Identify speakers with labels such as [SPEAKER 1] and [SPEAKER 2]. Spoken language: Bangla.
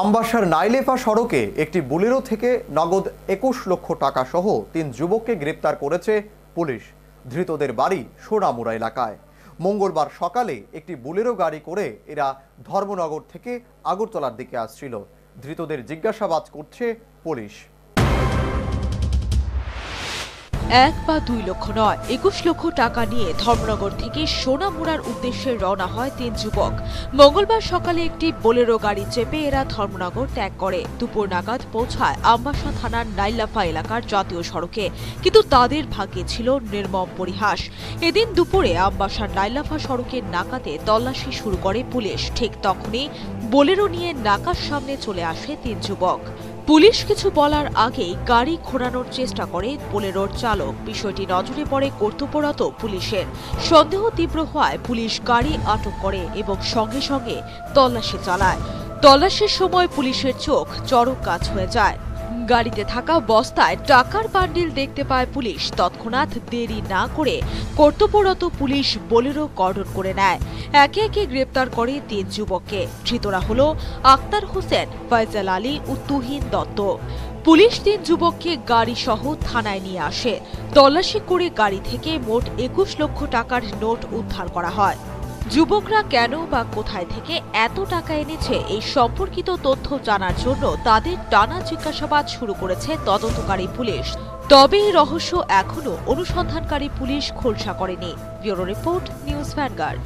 [SPEAKER 1] আমবাসার নাইলেফা সড়কে একটি বুলেরো থেকে নগদ একুশ লক্ষ টাকা সহ তিন যুবককে গ্রেপ্তার করেছে পুলিশ। ধৃতদের বাড়ি সোনামুরা এলাকায়। মঙ্গলবার সকালে একটি বুলেরো গাড়ি করে এরা ধর্মনগর থেকে আগরতলার দিকে আসছিল। ধৃতদের জিজ্ঞাসাবাদ করছে পুলিশ।
[SPEAKER 2] এক বা দুই লক্ষ নয়, একুশ লক্ষ টাকা নিয়ে ধর্মনগর থেকে সোনামুড়ার উদ্দেশ্যে রওনা হয় তিন যুবক। মঙ্গলবার সকালে একটি বোলেরো গাড়ি চেপে এরা ধর্মনগর ত্যাগ করে। দুপুর নাগাদ পৌঁছায় আম্বাসা থানার নাইলাফা এলাকার জাতীয় সড়কে। কিন্তু তাদের ভাগ্যে ছিল নির্মম পরিহাস। এদিন দুপুরে আম্বাসার নাইলাফা সড়কের নাকাতে তল্লাশি শুরু করে পুলিশ। ঠিক তখনই বোলেরো নিয়ে নাকার সামনে চলে আসে তিন যুবক। পুলিশ কিছু বলার আগেই গাড়ি ঘোরানোর চেষ্টা করে বোলেরোর চালক। বিষয়টি নজরে পড়ে কর্তব্যরত পুলিশের। সন্দেহ তীব্র হওয়ায় পুলিশ গাড়ি আটক করে এবং সঙ্গে সঙ্গে তল্লাশি চালায়। তল্লাশির সময় পুলিশের চোখ চরক কাজ হয়ে যায়। গাড়িতে থাকা বস্তায় টাকার বান্ডিল দেখতে পায় পুলিশ। তৎক্ষণাৎ দেরি না করে কর্তব্যরত পুলিশ বোলেরো কর্ডন করে নেয়। একে একে গ্রেপ্তার করে তিন যুবককে। ধৃতরা হল আক্তার হোসেন ফয়জাল আলী ও তুহিন দত্ত। পুলিশ তিন যুবককে গাড়ি সহ থানায় নিয়ে আসে। তল্লাশি করে গাড়ি থেকে মোট একুশ লক্ষ টাকার নোট উদ্ধার করা হয়। যুবকরা কেন বা কোথায় থেকে এত টাকা এনেছে এই সম্পর্কিত তথ্য জানার জন্য তাদের টানা জিজ্ঞাসাবাদ শুরু করেছে তদন্তকারী পুলিশ। তবে এই রহস্য এখনও অনুসন্ধানকারী পুলিশ খোলসা করেনি। Bureau report, news vanguard.